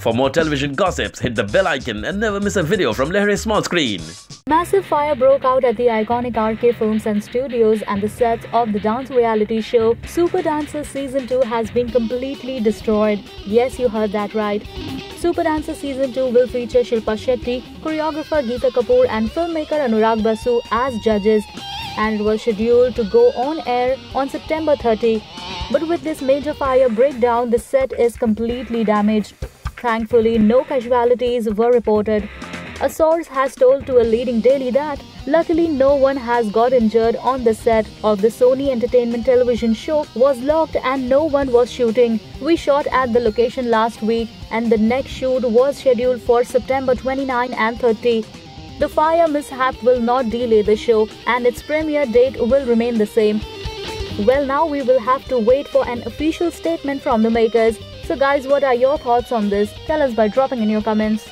For more television gossips, hit the bell icon and never miss a video from Lehren Small Screen. Massive fire broke out at the iconic RK Films and Studios and the sets of the dance reality show Super Dancer Season 2 has been completely destroyed. Yes, you heard that right. Super Dancer Season 2 will feature Shilpa Shetty, choreographer Geeta Kapoor and filmmaker Anurag Basu as judges and was scheduled to go on air on September 30. But with this major fire breakdown, the set is completely damaged. Thankfully, no casualties were reported. A source has told to a leading daily that luckily no one has got injured on the set of the Sony Entertainment television show was locked and no one was shooting. We shot at the location last week and the next shoot was scheduled for September 29 and 30. The fire mishap will not delay the show and its premiere date will remain the same. Well, now we will have to wait for an official statement from the makers. So, guys, what are your thoughts on this? Tell us by dropping in your comments.